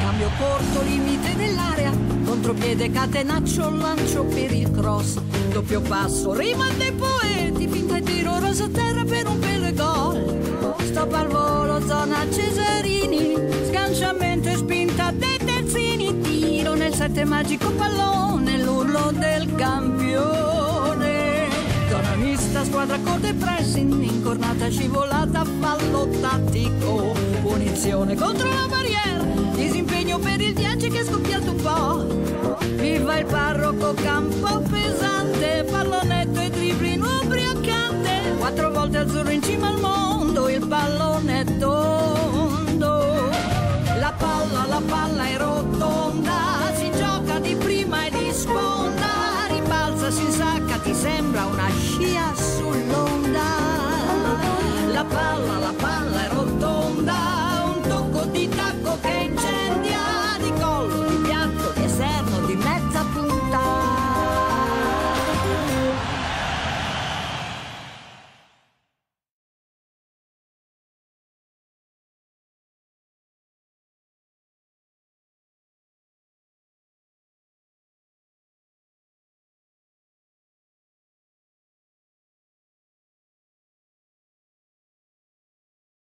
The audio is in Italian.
cambio corto, limite dell'area, contropiede, catenaccio, lancio per il cross, doppio passo, rima dei poeti, finta e tiro, rosa terra per un pelo e gol. Stop al volo, zona Cesarini, sganciamento e spinta dei terzini, tiro nel sette magico pallone, l'urlo del campione. Zona mista, squadra corte pressing, incornata scivolata, fallo tattico, Attenzione contro la barriera, disimpegno per il 10 che è scoppiato un po'. Viva il parroco campo pesante, pallonetto e dribbling ubriacante. Quattro volte azzurro in cima al mondo, il pallonetto. è tondo. La palla, la palla è rotonda, si gioca di prima e di sponda. rimbalza, si insacca, ti sembra una scia okay.